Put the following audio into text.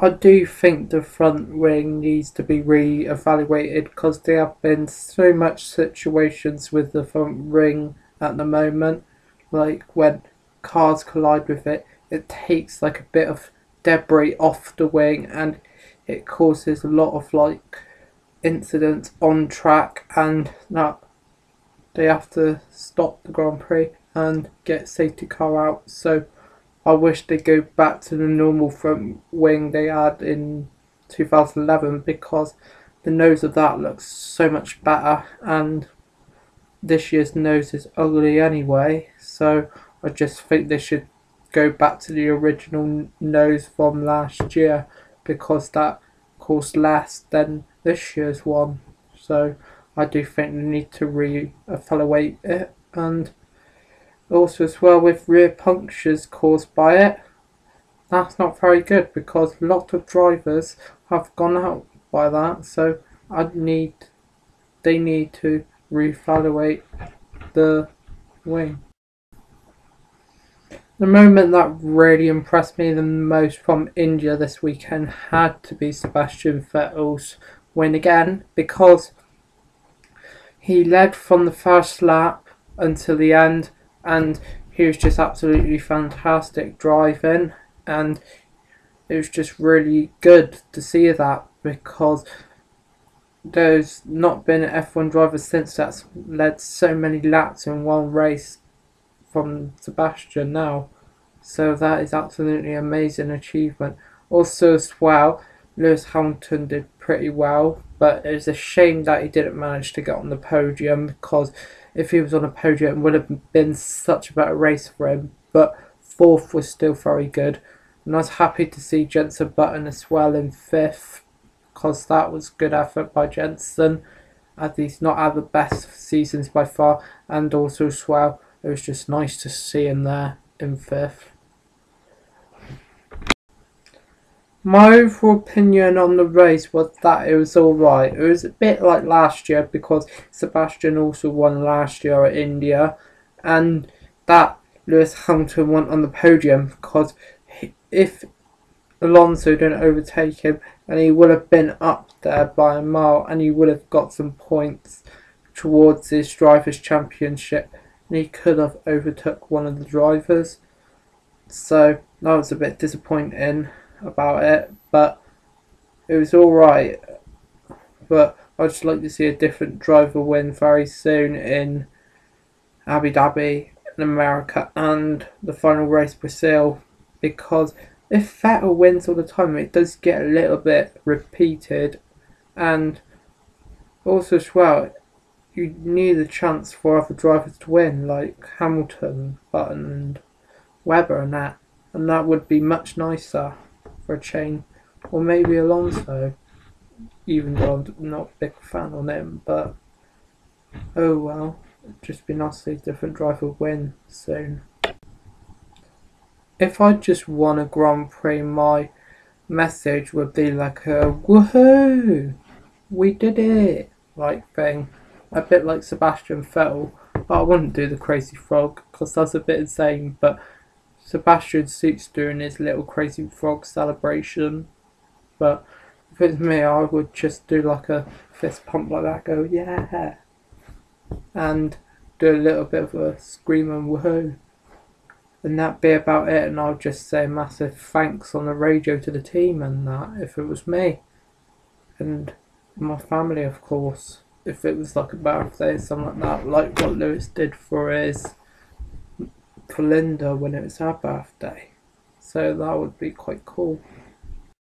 I do think the front wing needs to be re-evaluated because there have been so much situations with the front wing at the moment. Like when cars collide with it, it takes like a bit of debris off the wing and it causes a lot of like incidents on track and that they have to stop the Grand Prix and get safety car out. So I wish they go back to the normal front wing they had in 2011 because the nose of that looks so much better and this year's nose is ugly anyway. So I just think they should go back to the original nose from last year because that cost less than this year's one. So I do think they need to re-evaluate it and also as well with rear punctures caused by it. That's not very good because a lot of drivers have gone out by that. So I need they need to re-evaluate the wing. The moment that really impressed me the most from India this weekend had to be Sebastian Vettel's win again because he led from the first lap until the end and he was just absolutely fantastic driving and it was just really good to see that because there's not been an F1 driver since that's led so many laps in one race from Sebastian now. So that is absolutely amazing achievement. Also as well, Lewis Hamilton did pretty well, but it's a shame that he didn't manage to get on the podium because if he was on a podium it would have been such a better race for him. But fourth was still very good. And I was happy to see Jenson Button as well in fifth because that was good effort by Jenson as he's not had the best seasons by far and also as well it was just nice to see him there in fifth. My overall opinion on the race was that it was alright. It was a bit like last year because Sebastian also won last year at India and that Lewis Hamilton won on the podium because if Alonso didn't overtake him and he would have been up there by a mile and he would have got some points towards his drivers championship and he could have overtook one of the drivers. So that was a bit disappointing about it, but it was alright. But I'd just like to see a different driver win very soon in Abu Dhabi in America and the final race Brazil because if Vettel wins all the time it does get a little bit repeated and also as well you need a chance for other drivers to win, like Hamilton, Button, and Webber, and that, and that would be much nicer for a chain, or maybe Alonso, even though I'm not a big fan on him, but oh well, it'd just be nice to see a different driver win soon. If I just won a Grand Prix, my message would be like a woohoo, we did it, like thing a bit like Sebastian Vettel, but I wouldn't do the crazy frog because that's a bit insane. But Sebastian suits doing his little crazy frog celebration. But if it's me, I would just do like a fist pump like that, go yeah, and do a little bit of a scream and woohoo. And that be about it, and I'll just say massive thanks on the radio to the team and that if it was me. And my family, of course if it was like a birthday or something like that, like what Lewis did for his for Linda when it was her birthday. So that would be quite cool.